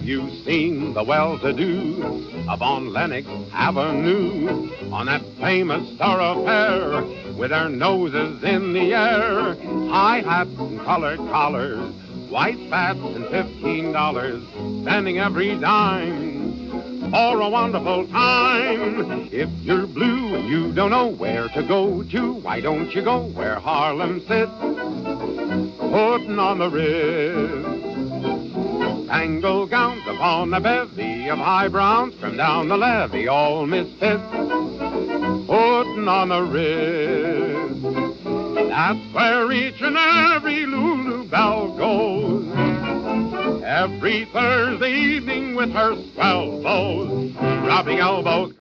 the well-to-do of on Lenox Avenue on that famous thoroughfare with their noses in the air, high hats and colored collars, white spats and fifteen dollars, spending every dime for a wonderful time. If you're blue and you don't know where to go to, why don't you go where Harlem sits, putting on the Ritz? Spangled gowns upon a bevy of high browns from down the levee, all misfits, putting on the Ritz. That's where each and every Lulu Belle goes. Every Thursday evening with her swell beaux, rubbing elbows.